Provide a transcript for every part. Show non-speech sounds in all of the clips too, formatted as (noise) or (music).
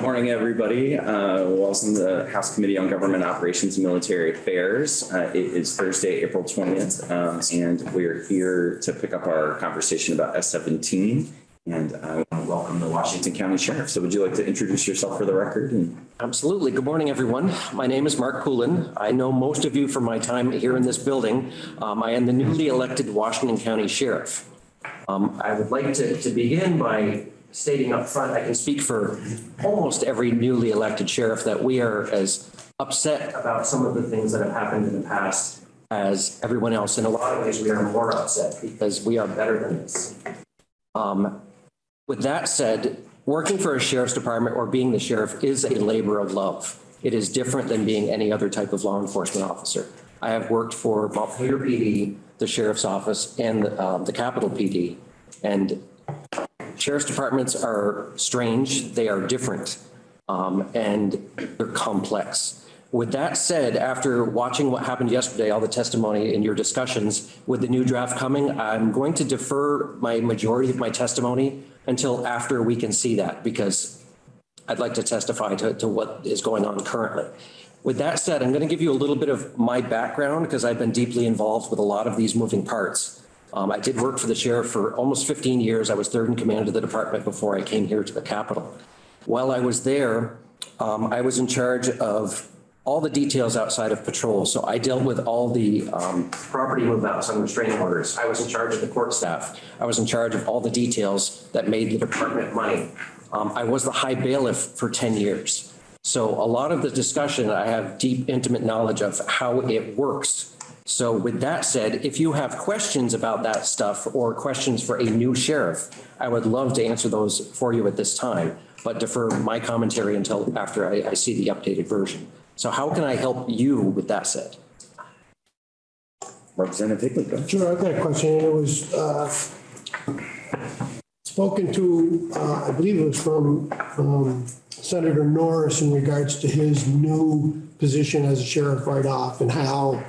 Morning, everybody. Uh, to the House Committee on Government Operations and Military Affairs. Uh, It is Thursday, April 20th, um, and we're here to pick up our conversation about S-17. And I want to welcome the Washington County Sheriff. So would you like to introduce yourself for the record? And Absolutely. Good morning, everyone. My name is Mark Coolin. I know most of you from my time here in this building. Um, I am the newly elected Washington County Sheriff. Um, I would like to, to begin by stating up front, I can speak for almost every newly elected sheriff that we are as upset about some of the things that have happened in the past as everyone else. In a lot of ways, we are more upset because we are better than this. Um, with that said, working for a sheriff's department or being the sheriff is a labor of love. It is different than being any other type of law enforcement officer. I have worked for Montpelier PD, the sheriff's office, and uh, the Capitol PD. And sheriff's departments are strange, they are different, um, and they're complex. With that said, after watching what happened yesterday, all the testimony in your discussions with the new draft coming, I'm going to defer my majority of my testimony until after we can see that because I'd like to testify to, to what is going on currently. With that said, I'm going to give you a little bit of my background because I've been deeply involved with a lot of these moving parts. Um, I did work for the sheriff for almost 15 years. I was third in command of the department before I came here to the Capitol. While I was there, um, I was in charge of all the details outside of patrol. So I dealt with all the um, property move outs and restraining orders. I was in charge of the court staff. I was in charge of all the details that made the department money. Um, I was the high bailiff for 10 years. So a lot of the discussion, I have deep, intimate knowledge of how it works. So with that said, if you have questions about that stuff or questions for a new sheriff, I would love to answer those for you at this time, but defer my commentary until after I, I see the updated version. So how can I help you with that said? Representative Higley, go. Sure, I've got a question. It was uh, spoken to, uh, I believe it was from um, Senator Norris in regards to his new position as a sheriff right off and how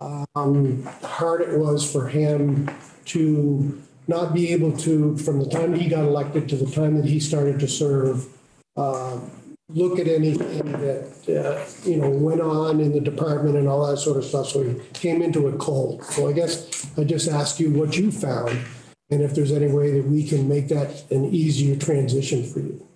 um, hard it was for him to not be able to, from the time he got elected to the time that he started to serve, uh, look at anything that, uh, you know, went on in the department and all that sort of stuff. So he came into it cold. So I guess I just ask you what you found and if there's any way that we can make that an easier transition for you.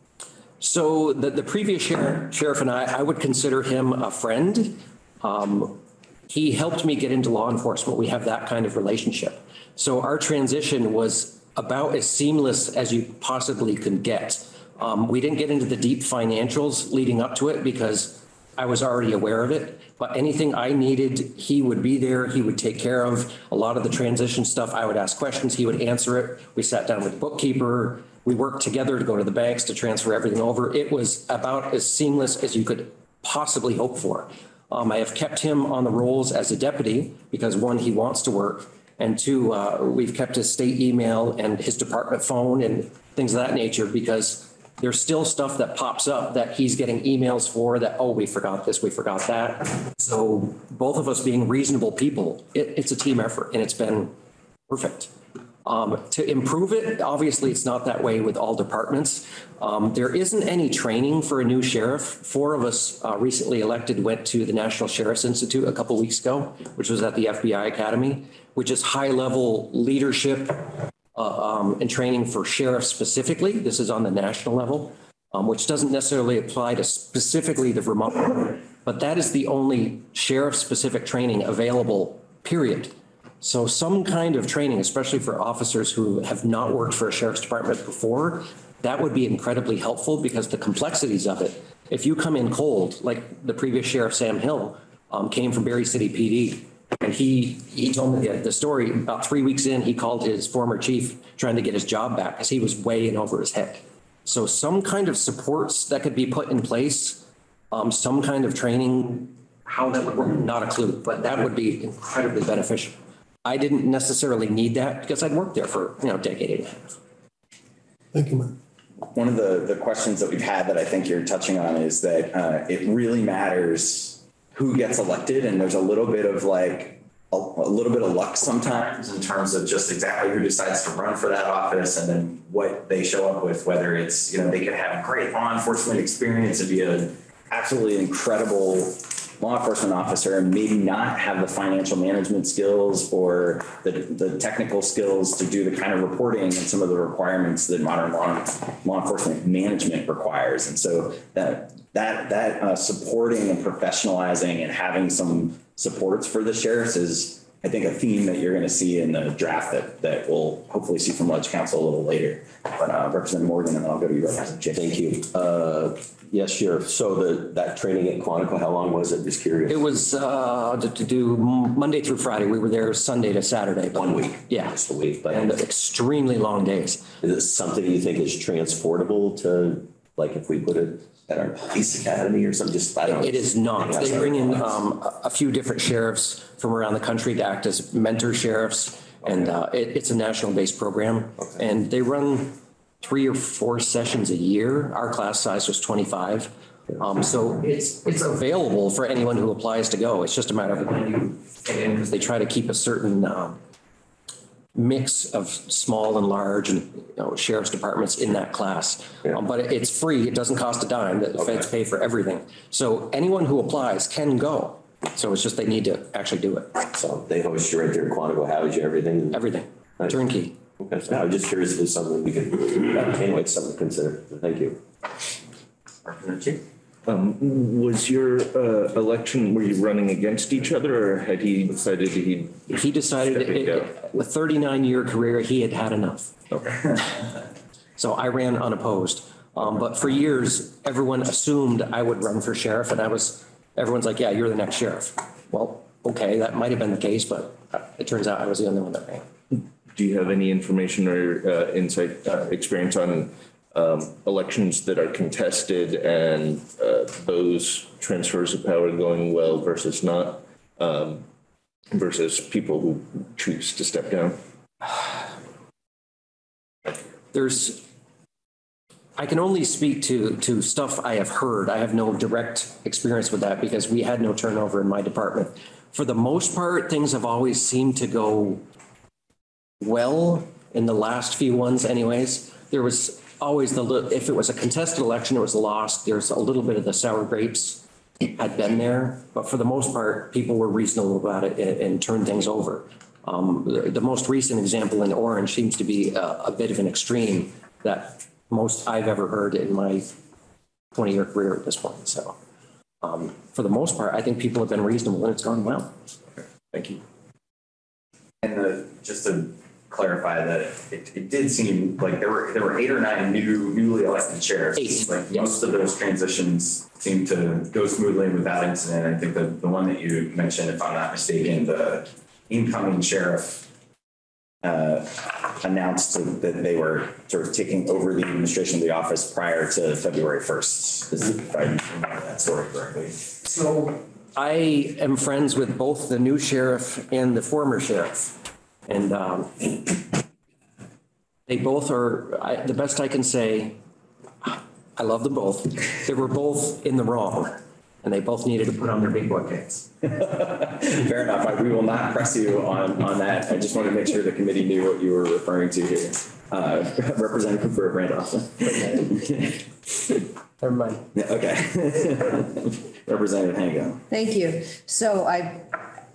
So the, the previous sheriff, sheriff and I, I would consider him a friend. Um, he helped me get into law enforcement. We have that kind of relationship. So our transition was about as seamless as you possibly could get. Um, we didn't get into the deep financials leading up to it because I was already aware of it. But anything I needed, he would be there. He would take care of a lot of the transition stuff. I would ask questions. He would answer it. We sat down with bookkeeper. We worked together to go to the banks to transfer everything over. It was about as seamless as you could possibly hope for. Um, I have kept him on the rolls as a deputy because one, he wants to work. And two, uh, we've kept his state email and his department phone and things of that nature because there's still stuff that pops up that he's getting emails for that, oh, we forgot this, we forgot that. So both of us being reasonable people, it, it's a team effort and it's been perfect. Um, to improve it, obviously, it's not that way with all departments. Um, there isn't any training for a new sheriff. Four of us uh, recently elected went to the National Sheriff's Institute a couple weeks ago, which was at the FBI Academy, which is high level leadership uh, um, and training for sheriffs specifically. This is on the national level, um, which doesn't necessarily apply to specifically the Vermont, but that is the only sheriff specific training available, period. So some kind of training, especially for officers who have not worked for a sheriff's department before, that would be incredibly helpful because the complexities of it. If you come in cold, like the previous sheriff, Sam Hill, um, came from Barre City PD, and he, he told me the, the story, about three weeks in, he called his former chief trying to get his job back because he was way in over his head. So some kind of supports that could be put in place, um, some kind of training, how that would work, not a clue, but that would be incredibly beneficial. I didn't necessarily need that because I'd worked there for, you know, a decade and a half. Thank you, Mark. One of the, the questions that we've had that I think you're touching on is that uh, it really matters who gets elected. And there's a little bit of like a, a little bit of luck sometimes in terms of just exactly who decides to run for that office and then what they show up with, whether it's, you know, they could have great law enforcement experience and be an absolutely incredible law enforcement officer and maybe not have the financial management skills or the, the technical skills to do the kind of reporting and some of the requirements that modern law, law enforcement management requires. And so that, that, that uh, supporting and professionalizing and having some supports for the sheriffs is, I think, a theme that you're going to see in the draft that, that we'll hopefully see from Ledge Council a little later. But uh, Representative Morgan, and then I'll go to you, Representative James. Thank you. Uh, Yes, Sheriff. So the, that training at Quantico, how long was it? Just curious. It was uh, to to do Monday through Friday. We were there Sunday to Saturday. but- One week. Yeah. Just a week, but And extremely long days. is it something you think is transportable to, like if we put it at our police academy or something, just, I don't know. It is not. They bring in um, a a few different sheriffs from around the country to act as mentor sheriffs. And uh, it, it's a national based program. And they run three or four sessions a year. Our class size was 25. Um, So it's, it's available for anyone who applies to go. It's just a matter of when you get in because they try to keep a certain um, mix of small and large and, you know, sheriff's departments in that class. Yeah. Um, But it's free. It doesn't cost a dime. The feds pay for everything. So anyone who applies can go. So it's just they need to actually do it. So they host you right there in Quantico, house you, everything? Everything. Nice. Turnkey. Okay, so I was just curious if it's something we could, anyway, it's something to consider. Thank you. Um, was your, uh, election, were you running against each other or had he decided he? He decided, it- with 39-year career, he had had enough. Okay. (laughs) So I ran unopposed. Um, But for years, everyone assumed I would run for sheriff and I was, everyone's like, yeah, you're the next sheriff. Well, okay, that might have been the case, but it turns out I was the only one that ran. Do you have any information or, uh, insight, uh, experience on, um, elections that are contested and, uh, those transfers of power going well versus not? Um, versus people who choose to step down? There's, I can only speak to, to stuff I have heard. I have no direct experience with that because we had no turnover in my department. For the most part, things have always seemed to go well in the last few ones anyways. There was always the, if it was a contested election, it was lost. There's a little bit of the sour grapes had been there, but for the most part, people were reasonable about it and, and turned things over. Um, the, the most recent example in Orange seems to be a, a bit of an extreme that most I've ever heard in my 20-year career at this point. So, um, for the most part, I think people have been reasonable and it's gone well. Thank you. And the, just to clarify that it, it did seem like there were, there were eight or nine new, newly elected chairs. Eight, Like yes. most of those transitions seemed to go smoothly without incident. I think the, the one that you mentioned, if I'm not mistaken, the incoming sheriff uh, announced that they were sort of taking over the administration of the office prior to February 1st. is- If I remember that story correctly. So I am friends with both the new sheriff and the former sheriff. And um, they both are, I- the best I can say, I love them both. They were both in the wrong and they both needed to put on their big boy pants. (laughs) Fair enough. I- We will not press you on, on that. I just wanted to make sure the committee knew what you were referring to here. Uh, (laughs) Representative Cooper, Randolph. (laughs) Never mind. Okay. Representative Hango. Thank you. So I,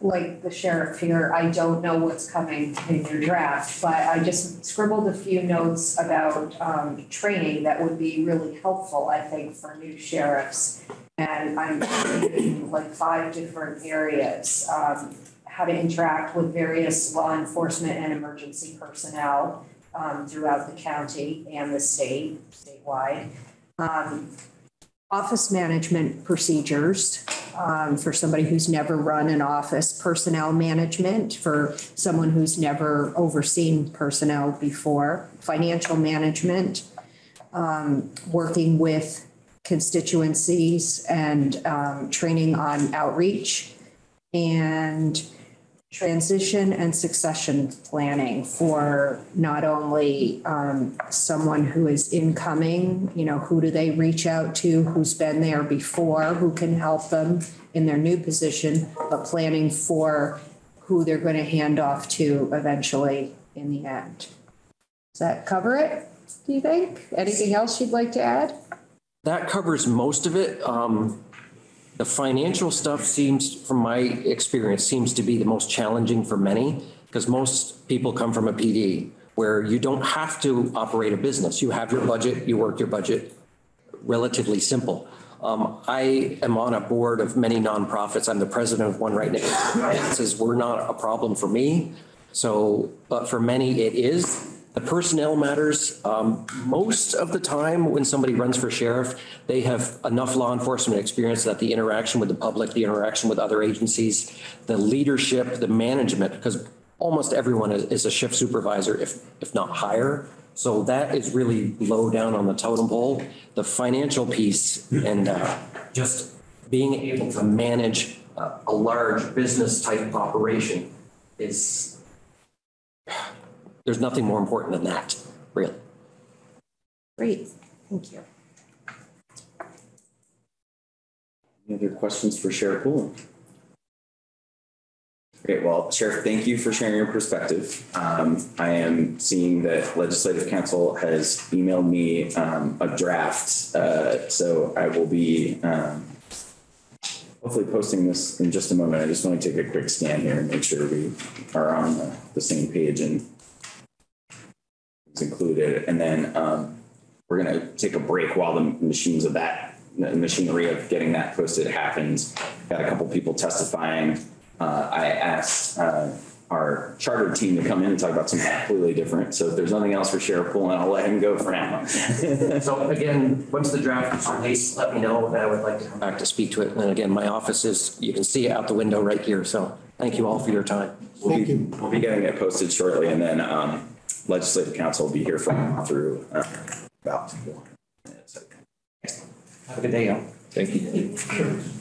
like the sheriff here, I don't know what's coming in your draft, but I just scribbled a few notes about um, training that would be really helpful, I think, for new sheriffs. And I'm like five different areas. Um, How to interact with various law enforcement and emergency personnel um, throughout the county and the state, statewide. Um, office management procedures um, for somebody who's never run an office, personnel management for someone who's never overseen personnel before, financial management, um, working with constituencies and um, training on outreach, and transition and succession planning for not only um, someone who is incoming, you know, who do they reach out to, who's been there before, who can help them in their new position, but planning for who they're going to hand off to eventually in the end. Does that cover it, do you think? Anything else you'd like to add? That covers most of it. Um, the financial stuff seems, from my experience, seems to be the most challenging for many because most people come from a PD where you don't have to operate a business. You have your budget, you work your budget, relatively simple. Um, I am on a board of many nonprofits. I'm the president of one right now. Finances were not a problem for me. So, but for many, it is. The personnel matters. Um, most of the time, when somebody runs for sheriff, they have enough law enforcement experience that the interaction with the public, the interaction with other agencies, the leadership, the management, because almost everyone is, is a shift supervisor, if, if not higher. So that is really low down on the totem pole. The financial piece and uh, just being able to manage a, a large business type operation is, there's nothing more important than that, really. Great, thank you. Any other questions for Sheriff Poole? Great, well, Sheriff, thank you for sharing your perspective. Um, I am seeing that Legislative Council has emailed me, um, a draft. Uh, so I will be, um, hopefully posting this in just a moment. I just want to take a quick scan here and make sure we are on the, the same page and it's included. And then, um, we're gonna take a break while the machines of that, the machinery of getting that posted happens. Got a couple people testifying. Uh, I asked, uh, our charter team to come in and talk about something completely different. So if there's nothing else for Sheriff Poole, I'll let him go for now. So again, once the draft is released, let me know, and I would like to come back to speak to it. And again, my office is, you can see it out the window right here, so thank you all for your time. Thank you. We'll be getting it posted shortly and then, um, legislative council will be here from, through, uh, about. Have a good day, y'all. Thank you.